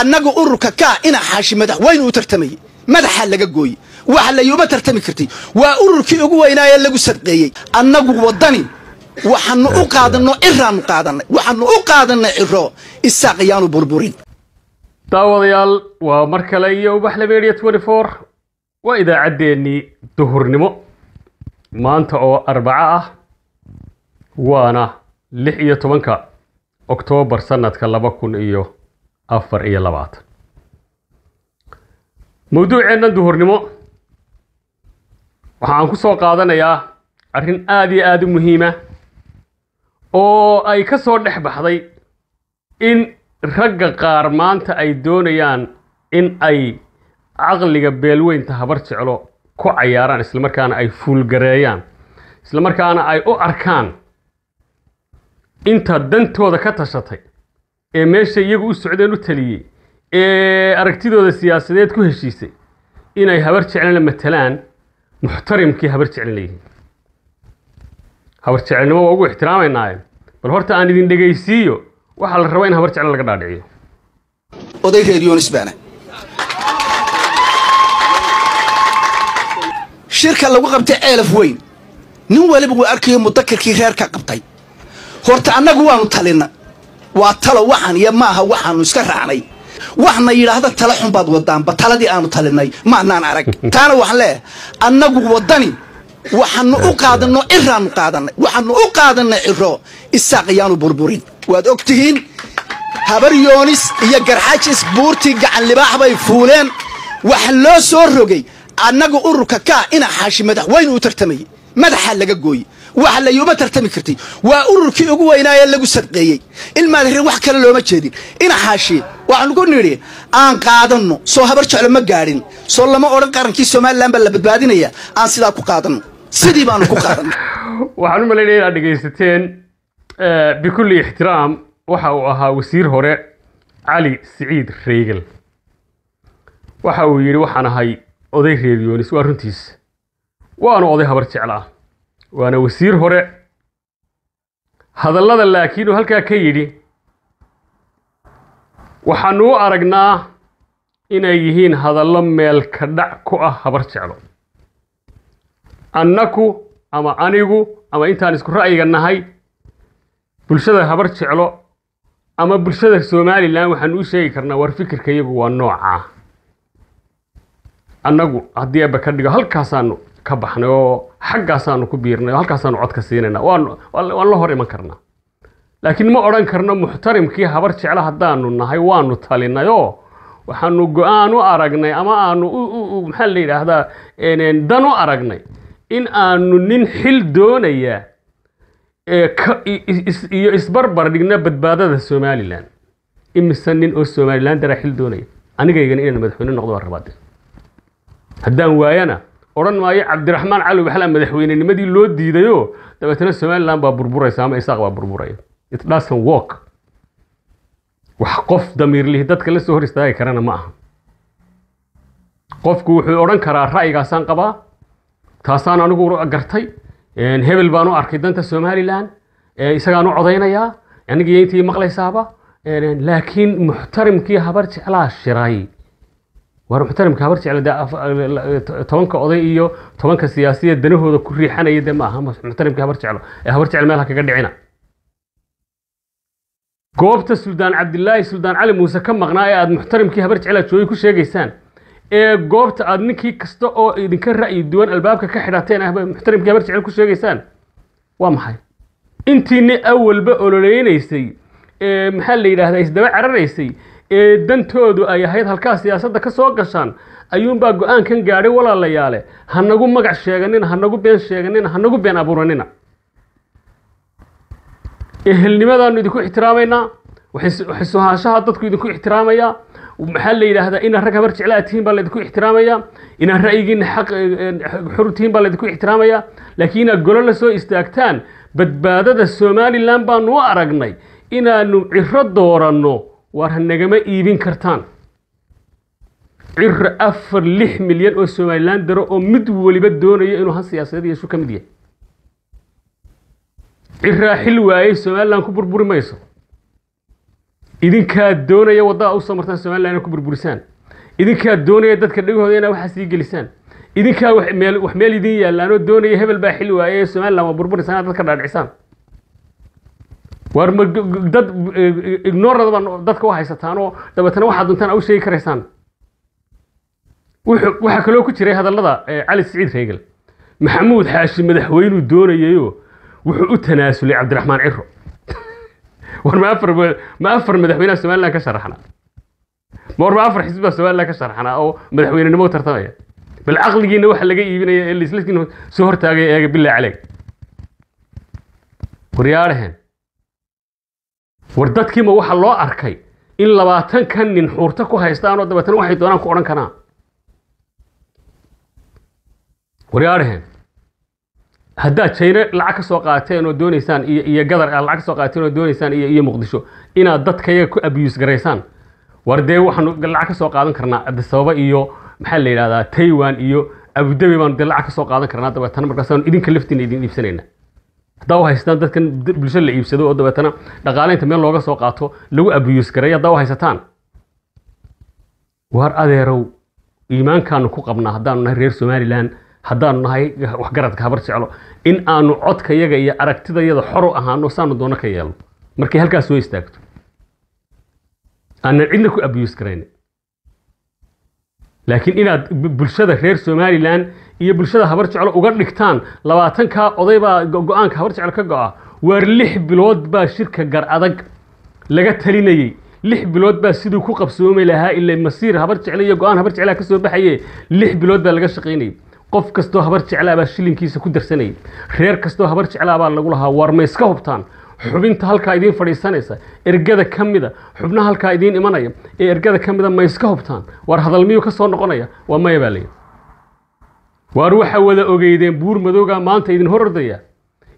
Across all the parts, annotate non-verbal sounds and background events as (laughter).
annagu ururka kaa ina xaashi madaxweyne u tartamayey madaxaa laga gooyey. Waxa layuma tartami kartay. Waa ururkii ugu weynaaye lagu sadqeeyey annagu waddani waxaanu u qaadanno ciraannu qaadannay waxaanu u qaadannay ciro isaaq iyaanu burburin. Daawadayaal waa mar kale iyo ubaxle media twenty four waa idaacaddeenii duhurnimo. Maanta oo arbaco ah waana lix iyo tobanka oktoobar sanadka laba kun iyo afar iyo labaatan mawduuceennan duhurnimo. Waxaan ku soo qaadanayaa arrin aada iyo aada u muhiima oo ay ka soo dhex baxday in ragga qaar maanta ay doonayaan in ay caqliga beelweynta habar jeclo ku cayaaraan islamarkaana ay fuulgareeyaan islamarkaana ay u arkaan inta dantooda ka tashatay ee meesha iyagu u socdeen u taliyey ee aragtidooda siyaasadeed ku heshiisay inay habar jeclana matalaan muxtarimkii habar jeclan leeyihiin habar jeclnimo waa ugu ixtiraamaynaayeen. Bal horta aan idin dhegaysiiyo waxaa la rabaa in habar jeclan laga dhaadhiciyo. Oday reer yoonis baana shirka lagu qabtay ceelaf weyn. Nin waliba wuu arkayo mudakarkii reerka qabtay. Horta annagu waanu talinna waa talo waxaan iyo maaha waxaanu iska raacnay. Waxna yidhaahda tala xun baad wadaanba taladii aanu talinay maanaan arag. Taana waxaan leeyahay annagu waddani waxaanu u qaadanno ciraannu qaadannay waxaanu u qaadannay ciro isaaq iyaanu burburin. Waad og tihiin habar yoonis iyo garxajis buurtii gacan libaax bay fuuleen. Waxa loo soo rogay annagu ururka kaa ina xaashi madaxweyne u tartamayey madaxaa laga gooyey waxa layuma tartami kartay. Waa ururkii ugu weynaaye lagu sadqeeyey ilmaadare wax kale looma jeedin. Ina xaashi waxaanu ku nidhi aan qaadanno soo habar jeclo ma gaadhin. Soo lama odhan qarankii somalilan baa la badbaadinaya aan sidaa ku qaadanno. Sidii baanu ku qaadanno. (laughs) Waxaan u malaynaya inaad dhegaysateen bikulli ixtiraam waxa uu ahaa wasiir hore cali siciid reegel waxa uu yidhi waxaan ahay oday reer yoonis waa runtiis. Waanu oday habar jeclaa waana wasiir hore. Hadallada laakiin uu halkaa ka yidhi waxaanu u aragnaa inay yihiin hadallo meel ka dhac ku ah habar jeclo. Annaku ama anigu ama intaan isku ra'yiga nahay bulshada habar jeclo ama bulshada somalilan waxaanu u sheegi karnaa war fikirka iyagu waa noocaa. Annagu haddii aba ka dhigo halkaasaanu ka baxnay oo xaggaasaanu ku biirnay oo halkaasaanu codka siinayna. Waan la hor iman karnaa laakiin ma odhan karno muxtarimkii habar jeclo haddaanu nahay waanu talinay oo waxaanu go'aan u aragnay ama aanu maxaa la yidhaahdaa dan u aragnay in aanu nin xil doonaya iyo isbarbar dhigna badbaadada somalilan imise nin oo somalilan daraa xil doonaya. Anigaygana inaan madaxweyne noqdo waa rabaade haddaan waayana odhan maayo cabdiraxmaan cali waxlaa madaxweynenimadii loo diidayo. Dabeetana somalilan baa burburaysa ama isaaq baa burburaya it doesn't work. Wax qof damiirlihi dadka la soo hor istaagi karana ma aha. Qofku wuxuu odhan karaa ra'yigaasaan qabaa. Taasaan anigu gartay hebel baan u arkay danta somalilan isagaan u codaynayaa. Anigiyo intii maqlaysaaba. Laakiin muxtarimkii habar jeclaa shiray war muxtarimka habar jecla dee tobanka oday iyo tobanka siyaasiya danahooda ku riixanaya dee ma aha muxtarimkii habar jeclo. Ee habar jecel meel ha kaga dhicina. Goobta suldaan cabdilaahi suldaan cali muuse ka maqnaa ee aada muxtarimkii habar jeclaa joogay ku sheegaysaan. Ee goobta aada ninkii kasta oo idinka ra'yi duwan albaabka ka xidhateen ah muxtarimkii habar jecel ku sheegaysaan? Waa maxay? Intiini awalba ololeynaysay ee maxaa la yidhaahdaa isdaba cararaysay ee dantoodu ay ahayd halkaa siyaasadda ka soo gashaan ayuunbaa go'aankan gaadhay walaalayaale. Hanagu magac sheeganina hanagu been sheeganina hanagu been abuuranina. Ehelnimadaanu idinku ixtiraamaynaa waxisuhaanshaha dadku idinku ixtiraamayaa maxaa la yidhaahdaa inaad rag habar jeclaa tihiin baa laydinku ixtiraamayaa inaad ra'yigiina xaq xur tihiin baa laydinku ixtiraamayaa laakiin inaad golo la soo istaagtaan badbaadada somalilan baanu u aragnay. Inaanu ciro dooranno waar ha nagama iibin kartaan. Ciro afar lix milyan oo somalilan daro oo mid weliba doonayo inuu han siyaasadeed yeesho ka mid yahay. Ciraa xil waayey somalilan ku burburi mayso. Idinkaa doonaya waddada u soo martaan somaliland inaa ku burburisaan. Idinkaa doonaya dadka dhegahooda inaa waxaa sii gelisaan. Idinkaa wax meel idin yaallaanoo doonaya hebel baa xili waaye ee somaliland waa burburisaan inaad dadka dhaadhicisaan war ignorada baa dadka u haysataan oo dabeetana waxaad doontaan aa u sheegi karaysaan waxaa kaloo ku jiray hadallada eh, cali siciid reegal. Maxamuud xaashi madaxweynuu doonayayo wuxuu u tanaasulay cabdiraxmaan ciro (laughs) ma afar ma afar madaxweynaha somaliland ka sharaxna ma war ma afar xisbi baa somaliland ka sharaxna oo madaxweynenimo tartamaya. Bal caqligiina waxa laga iibinaya ee lislaskiina soo hortaagaya eega bilaa caleeg. Waryaadhaheen war dadkiima waxaa loo arkay in labaatan kan nin xuurta ku haystaan oo dabeetana waxay doonaan ku odhan karaan? Waryaadhaheen haddaad jayne lacag ka soo qaateen oo doonaysaan iyo gadar aad lacag ka qaateen oo doonaysaan iyo muqdisho inaad dadkayaga ku abuse garaysaan? War dee waxaanu lacag ka soo qaadan karnaa adisababa iyo maxaa la yidhahdaa taiwan iyo abudabi baanu dee lacag ka soo qaadan karnaa dabeetana markaasaanu idinka laftiina idin iibsanayna haddaa u haystaan dadkan bulsho la iibsado oo dabeetana dhaqaalaynta meel looga soo qaato lagu abuse garay haddaa u haysataan. Waar adeerow iimaankaanu ku qabnaa haddaanu nahay reer somaliland haddaanu nahay waxgaradka habar jeclo in aanu codkayaga iyo aragtidayada xor u ahaano saanu doono ka yeelno markay halkaas soo istaagto aanan cidna ku abuse garayn laakiin inaad bu- bulshada reer somaliland iyo bulshada habar jeclo uga dhigtaan labaatankaa oday baa go- go'aanka habar jeclo ka go'a waar lix bilood baa shirka gar adag laga talinayey. Lix bilood baa siduu ku qabsoomi lahaa ilaa masiir habar jecle iyo go'aan habar jeclaa ka soo baxaye lix bilood baa laga shaqaynayay qof kastoo habar jeclaa baa shilinkiisa ku darsanayay reer kastoo habar jeclaa baa lagu lahaa waar ma iska hubtaan xubinta halkaa idiin fadhiisanaysa ergada ka mida xubnaha halkaa idiin imanaya ee ergada ka mida ma iska hubtaan. Waar hadal miyuu ka soo noqonaya waa maya baa layidhi waar waxaa wada ogeydeen buur madowgaa maanta idin hor ordaya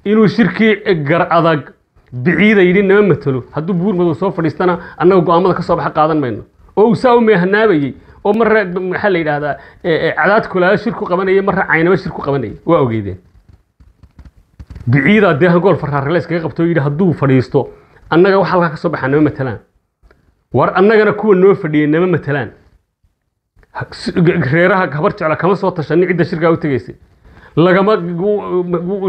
inuu shirkii gar adag biciida yidhi nama matalo. Hadduu buur madow soo fadhiistana annaga go'aamada ka soo baxa qaadan mayno. Oo uu saa u meehanaabayey oo marra maxaa la yidhaahdaa cadaad kulaalo shir ku qabanayay marra caynaba shir ku qabanayay waa ogeydeen biciida dee hangool faraarale iskaga qabto yidhi hadduu fadhiisto annaga wax halkaa ka soo baxaa nama matalaan war annagana kuwa noo fadhiyey nama matalaan reeraha habar jecla kama soo tashanin cidda shirkaa u tegaysay lagama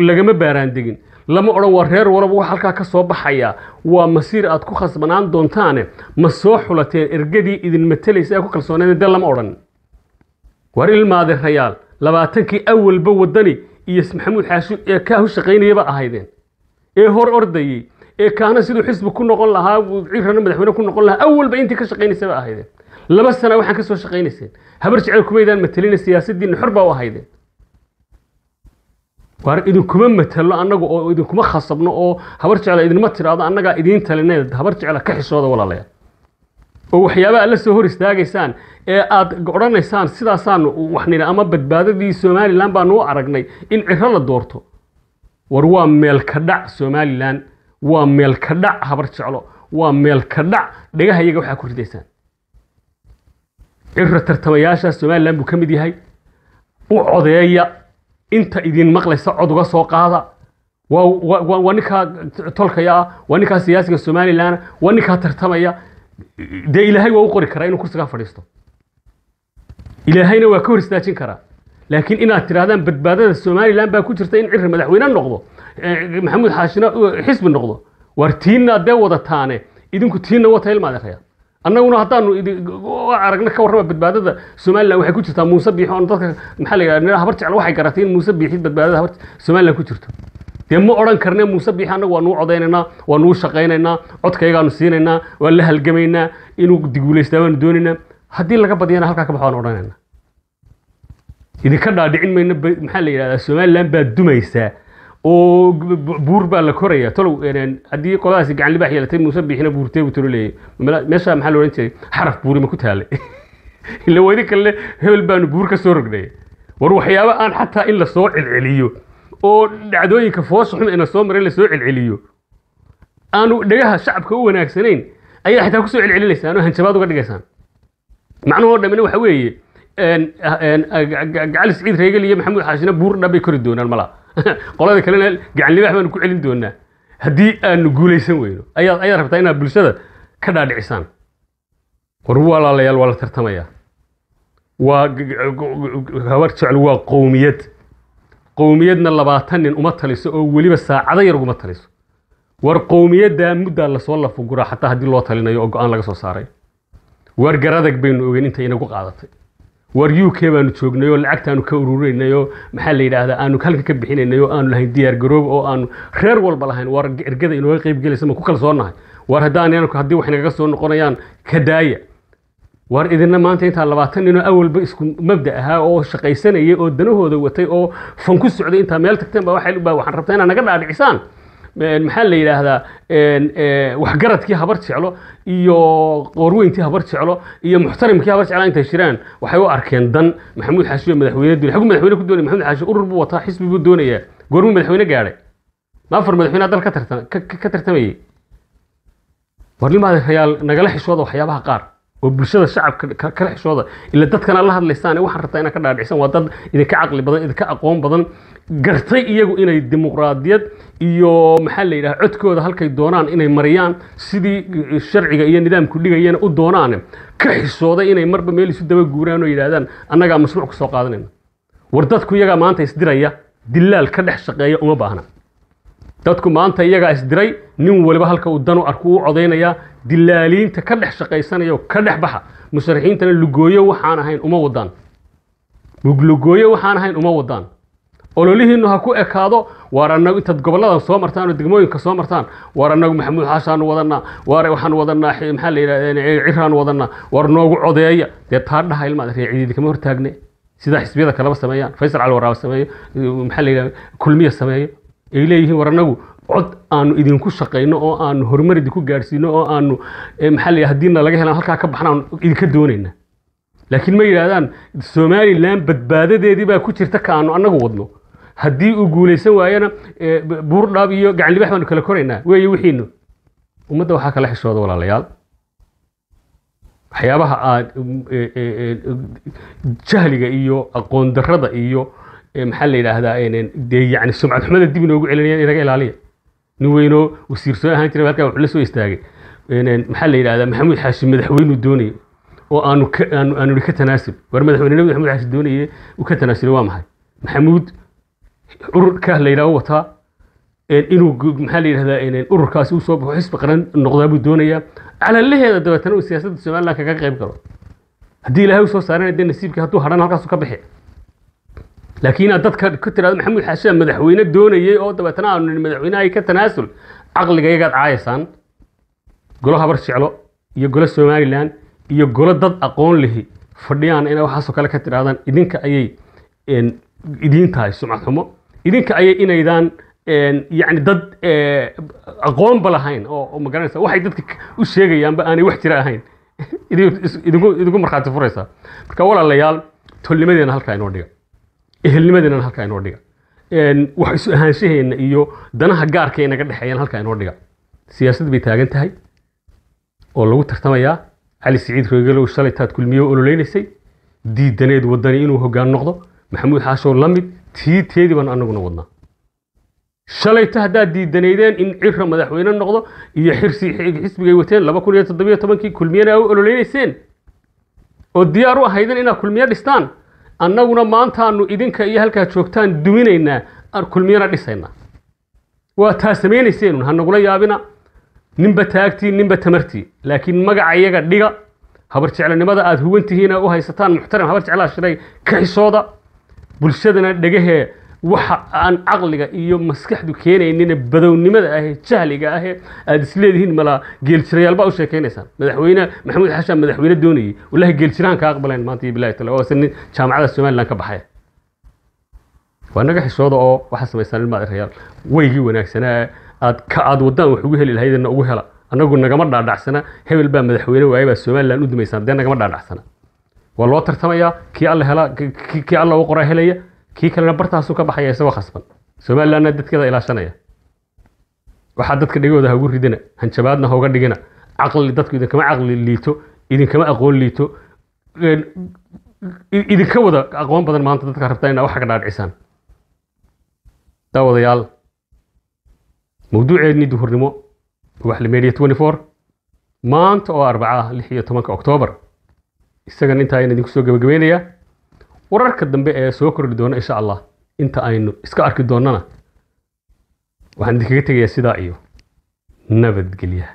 lagama baaraan degin lama odhan waa reer walaba wax halkaa ka soo baxaya waa masiir aad ku khasbanaan doontaane ma soo xulateen ergadii idin matalaysa ee ku kalsooneed dee lama odhan war ilmaade rayaal labaatankii awalba wadani iyo maxamuud xaashi ee kaa u shaqaynayaba ahaydeen. Ee hor ordayey ee kaana siduu xisbi ku noqon lahaa cirana madaxweyne ku noqon lahaa awalba intii ka shaqaynaysaba ahaydeen. Laba sana waxaan ka soo shaqaynayseen habar jecel kumaydaan matelina siyaasadiinna xor baa u ahaydeen. Waar idinkuma matalo annaga oo idinkuma khasabno oo habar jecla idinma tiraahdo annagaa idiin talineed habar jecla ka xishooda walaalayaal oo waxyaabaha la soo hor istaagaysaan ee aad odhanaysaan sidaasaanu wax nidhi ama badbaadadii somalilan baanu u aragnay in ciro la doorto. War waa meel ka dhac somalilan waa meel ka dhac habar jeclo waa meel ka dhac dhagaha iyaga waxaa ku ridaysaan. Ciro tartamayaasha somalilan buu ka mid yahay. U codeeya inta idin maqlaysa cod uga soo qaada. Waa ninkaa tolkaya ah waa ninkaa siyaasiga somalilan waa ninkaa tartamaya dee ilaahay waa u qori karaa inuu kursigaa fadhiisto. Ilaahayna waa ka hor istaajin karaa. Laakiin inaad tidhaahdaan badbaadada somalilan baa ku jirta in ciri madaxweyne noqdo eh, maxamuud xaashina xisbi noqdo. Waar tiinna dee wadataane idinku tiinna wata ilmaadeekaya annaguna haddaanu aragna ka warrama badbaadada somalilan waxay ku jirtaa muuse biixi oon dadka maxaa la yidhahda habar jecel waxay garatay in muuse biixi badbaadada habar somalilan ku jirto dee ma odhan karne muuse biixi annagu waa nuu codaynaynaa waa nuu shaqaynaynaa codkaygaanu siinaynaa waa la halgamaynaa inuu diguulaystaa waanu doonaynaa haddii laga badiyana halkaa ka baxa waan odhanaynaa idinka dhaadhicin mayno maxaa la yidhahdaa? Somalilan baa dumaysaa oo bu- bu- buur baa la koraya. Tolow haddii qoladaasi gacan libaax yeelatay muuse biixina buurtee buu tolo leeyay. Meesha maxaa la odhan jiray? Xaraf buuri ma ku taalay (laughs) ila wadi kale hebel baanu buur ka soo rognay war waxyaabo aan xataa in la soo celceliyo oo dhacdooyinka foosha xun ina soo maray la soo celceliyo aanu dhagaha shacabka u wanaagsanayn ayaa xitaa ku soo celcelinaysaan oo hanjabaad uga dhigaysaan macnuhu oo dhammina waxa weeye een, een, ga- ga- gacal siciid reegal iyo maxamuud xaashina buur dhabbay kori doonaan mala qolada kalena gacan libaax baanu ku celin doonaa haddii aanu guulaysan weyno ayaad ayaad rabtaa inaad bulshada ka dhaadhicisaan war walaalayaal waa la tartamayaa waa habar jecel waa qowmiyad qowmiyadna labaatan nin uma taliso oo weliba saacado yar uguma taliso. War qowmiyaddaa muddaa la soo lafuguraa xataa haddii loo talinayo oo go'aan laga soo saaray. War garadag baynu ogeyn intay inagu qaadatay. War u k baanu joognay oo lacagtaanu ka ururinaynay oo maxaa la yidhaahdaa aanu halka ka bixinaynay oo aanu lahayn diyaar garoob oo aanu reer walba lahayn. War ergada inooga qayb gelaysa ma ku kalsoonahay war haddaan haddii wax nagaga soo noqonayaan ka daaya war idina maanta intaa labaatan ninoo awalba isku mabda ahaa oo shaqaysanayay oo danahooda watay oo fan ku socday intaa meel tagteen baa waxaan rabtaa inaad naga dhaadhicisaan maxaa la yidhaahdaa? Waxgaradkii habar jeclo iyo qoorweyntii habar jeclo iyo muxtarimkii habar jeclaa intay shiraan waxay u arkeen dan maxamuud xaashi madaxweyne doonay xagu madaxweyne ku doonay maxamuud xaashi urur buu wataa xisbi buu doonayaa goormuu madaxweyne gaadhay. Ma afar madaxweyne dal ka tartam ka tartamayay. Warnimaada rayaal nagala xishooda waxyaabaha qaar oo bulshada shacabka kala xishooda ila dadkana la hadlaysaan waxaan rabtaa inaad ka dhaadhicisaan waa dad idinka caqli badan idinka aqoon badan. Gartay iyagu inay dimuqraadiyad iyo maxaa la yidhaha codkooda halkay doonaan inay mariyaan sidii sharciga iyo nidaamku dhigayana u doonaan ka xishooday inay marba meel isu daba guuraan oo yidhaahdaan annagaa mashruuc ku soo qaadanayna war dadku iyagaa maanta isdiraya dilaal ka dhex shaqeeya uma baahna dadku maanta iyagaa isdiray nin waliba halka uu danu arku u codaynayaa dilaaliinta ka dhex shaqaysanaya oo ka dhex baxa. Musharaxiintana lugooyo waxaan ahayn uma wadaan lugooyo waxaan ahayn uma wadaan ololihiinu ha ku ekaado waar annagu intaad gobolladan soo martaan oo degmooyinka soo martaan waar annagu maxamuud xaashaanu wadanaa waar waxaan wadanaa maxaa la yidhahda ciraan wadanaa waar noogu codeeya. Dee taa dhaha ilmaad reecidiidi kama hortaagne. Sidaa xisbiyada kaleba sameeyaan faysal cali waraaba sameeyo maxaa la yidhahda kulmiya sameeyo ay leeyihiin war annagu cod aanu idinku shaqayno oo aanu horumar idinku gaadhsiino oo aanu maxaa la haddiina laga helaan halkaa ka baxnaan idinka doonayna. Laakiin ma yidhaahdaan somalilan badbaadadeedii baa ku jirta ka aanu annagu wadno. Haddii uu guulaysan waayana buurdhaab iyo gacanlibax baanu kala koraynaa. Weeye wixiinu. Ummadda waxaa kala xishooda walaalayaal. Waxyaabaha aad jahliga iyo aqoon darrada iyo maxaa la yidhaahdaa yani sumcad xumada dib inoogu celinayaan inaga ilaaliya. Nin weynoo wasiir soo ahaan jiray halkaa wuxuu la soo istaagay. Maxaa la yidhahdaa maxamuud xaashi madaxweynuu doonayay oo aanu aanu ihi ka tanaasul war madaxweynenimada maxamuud xaashi doonayay uu ka tanaasulay waa maxay? Maxamuud ururka la yidhahdo wataa inuu maxaa la yidhahdaa ururkaasi u soo baxo xisbi qaran noqdaa buu doonayaa. Calalaheeda dabeetana uu siyaasadda somaliland kaga qayb galo. Haddii ilaahay u soo saarana dee nasiibkii hadduu hadhan halkaasu ka bixi laakiin dadka ku tirahdo maxamuud xaashiya madaxweyne doonayay oo dabeetana aanu nihi madaxweynaha ka tanaasul caqliga iyagaad caayaysaan golo habar jeclo iyo golo somalilan iyo golo dad aqoon lihi fadhiyaan inay waxaasoo kale ka tirahdaan idinka ayay idiin tahay sumcad xumo idinka ayay inaydaan yacni dad aqoonba lahayn oo magaranaysa waxay dadka u sheegayaanba aanay wax jira ahayn idinku markhaati furaysaa marka walaalayaal tolnimadeena halkaa inoo dhiga ehelnimadeena halkaa inoo dhiga. Wax isu ahaanshaheenna iyo danaha gaarka inaga dhexeeyaan halkaa inoo dhiga. Siyaasad bay taagan tahay oo lagu tartamayaa cali siciid roogalow shalay kulmiye ololeynaysay diidaneed wadani inuu hoggaan noqdo. Maxamuud xaashow la mid tii baan annaguna wadnaa. Shalayta haddaad diidanaydeen in cira madaxweyne noqdo iyo xirsi xisbigay wateen laba kun iyo toddobiyo tobankii kulmiyena u ololeynayseen oo diyaar u ahaydeen inaad kulmiye dhistaan annaguna maantaanu idinka iyo halkaa joogtaan duminaynaa kulmiyana dhisaynaa. Waa taa samaynayseenun ha nagula yaabina. Ninba taagtii ninba tamartii. Laakiin magaca iyaga dhiga habar jeclanimada aad huwan tihiina u haysataan muxtaram habar jeclaa shiray ka xishooda bulshadana dhegahee waxa aan caqliga iyo maskaxdu keenaynin badownimada ahee jahliga ahee aad isleedihiin malaa geeljirayaal baa u sheekaynaysaan madaxweyne maxamuud xashaan madaxweyne doonayay wallahi geeljirahan ka aqbalayn maanta iyo bilahi tala waa nin jaamacada somaliland ka baxaya waa naga xishooda oo waxaa samaysaan ilmaad erayaal. Weygii wanaagsanaa aad ka aad wadaan wax ugu heli lahaydna ugu hela. Annagu nagama dhaadhacsana hebel baa madaxweyne waaye baa somaliland u dumaysaan dee nagama dhaadhacsana. Waa loo tartamayaa? Kii alla hela kii alla u qoraa helaya kii kalena bartaasuu ka baxaya isagoo khasban. Somalilandna dadkeeda ilaashanaya waxaa dadka dhegooda ha ugu ridina hanjabaadna ha uga dhigina. Caqli dadku idinkama caqli liito idinkama aqoon liito. Idinka wada aqoon badan maanta dadka rabtaa inaa wax ka dhaadhicisaan. Daawadayaal mawduuceednii duhurnimo waxlimeediya twenty four maanta oo arbaca lix iyo tobanka oktoobar isagan intaa ayaan idinku soo gebagabeynayaa wararka dambe ee soo kordhi doona insha allah inta aynu iska arki doonnana waxaan idinkaga tegayaa sidaa iyo nabadgelyaha